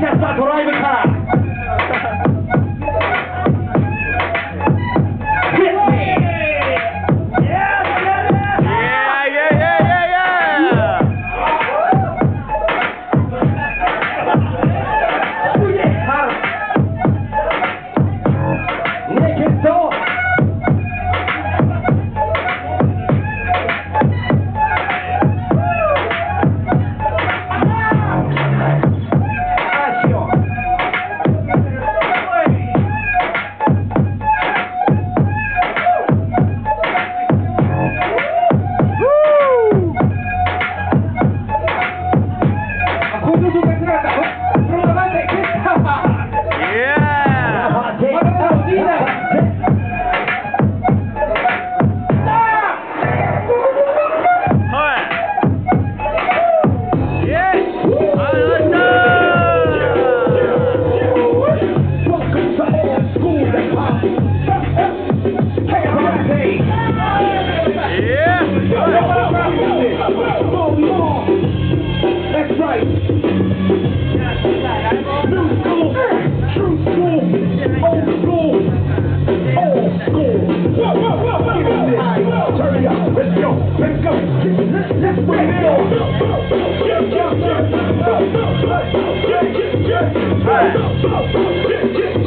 test drive a car.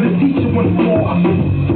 for the teacher once more.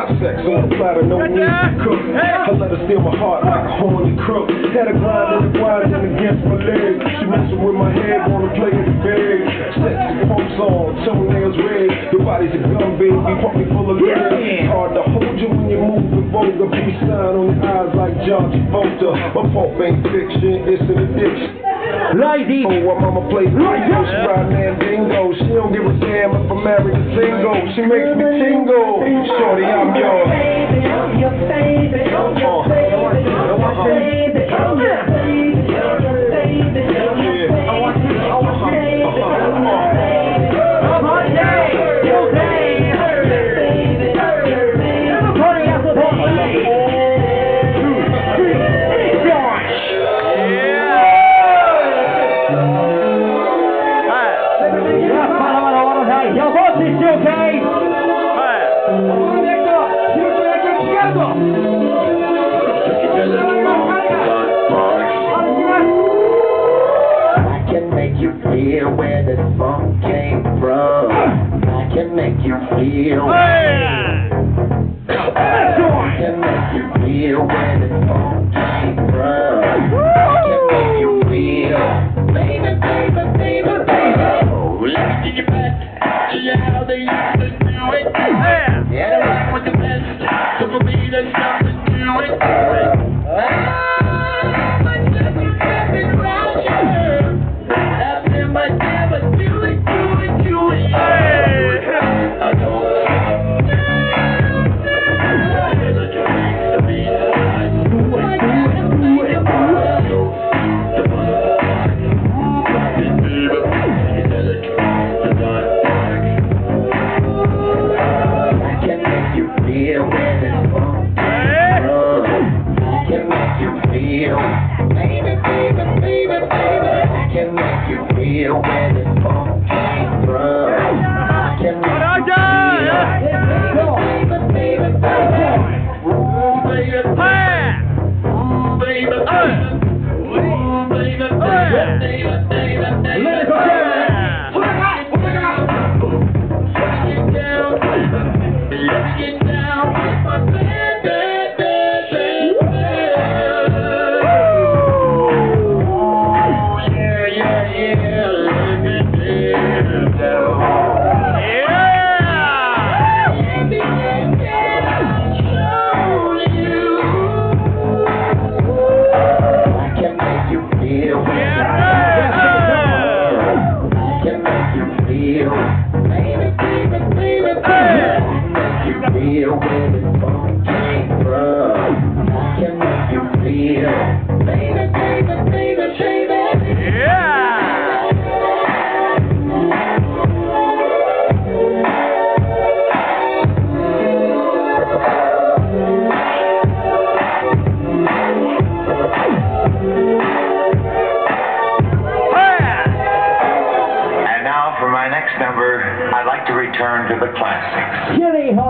Hot sex on the platter, no need to cook. I let her steal my heart like a horny crook. Had her grinding and against my leg. She messing with my head, wanna play in the bed. Sexy pumps on, toenails red. Your body's a gun, baby, pump me full of lead. Hard to hold you when you're moving vulgar. Peace sign on your eyes like John Travolta. My pulp ain't fiction, it's an addiction. Ladies, Oh, I'm on my plate. She riding and dingo. She don't give a damn if I'm married or single. She makes me tingle. Shorty, I'm yours. I where the funk came from. I can make you feel. I can feel when it's can make you feel. Baby, baby, baby, baby. I can make you feel here where the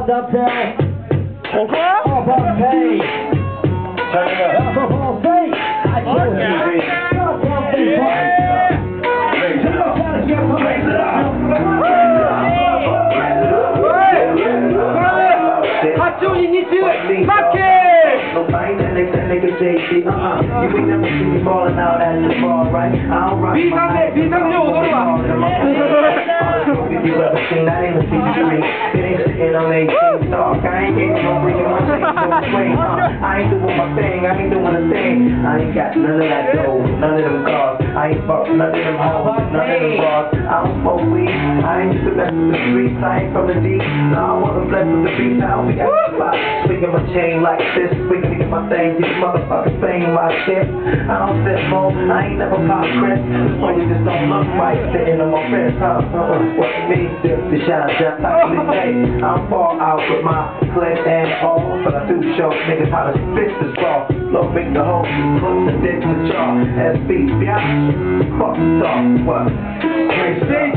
d'appel. On quoi? On va payer. L'argent Mathieu l'initié, no, I ain't that nigga, that nigga say shit, uh-uh. You ain't never see me falling out at the bar, right? I don't rock my life. Beat up, yo, what about? If you ever seen, that ain't a secret. It ain't sitting on 18 stock. I ain't getting no bringing my shit no way, huh? I ain't doing my thing, I ain't doing a thing. I ain't got none of that dough, none of them cars. I ain't fucked none of them hoes, none of them bras. I don't smoke weed, I ain't just the best of the streets. I ain't from the deep, no, I wasn't blessed with the beats. I only got the spot. Swinging my chain like this, swinging my thing. These motherfuckers bang my shit. I don't sit more, I ain't never pop Chris. This money just don't look right, sitting on my fence, huh? Uh-uh. What you mean, dip the shine, just like the day. I'm fall out with my clip and all, but I do show niggas how to spit this ball. Look, make the whole put the dick with y'all. SB, bitch. Fuck the dog, what? Crazy.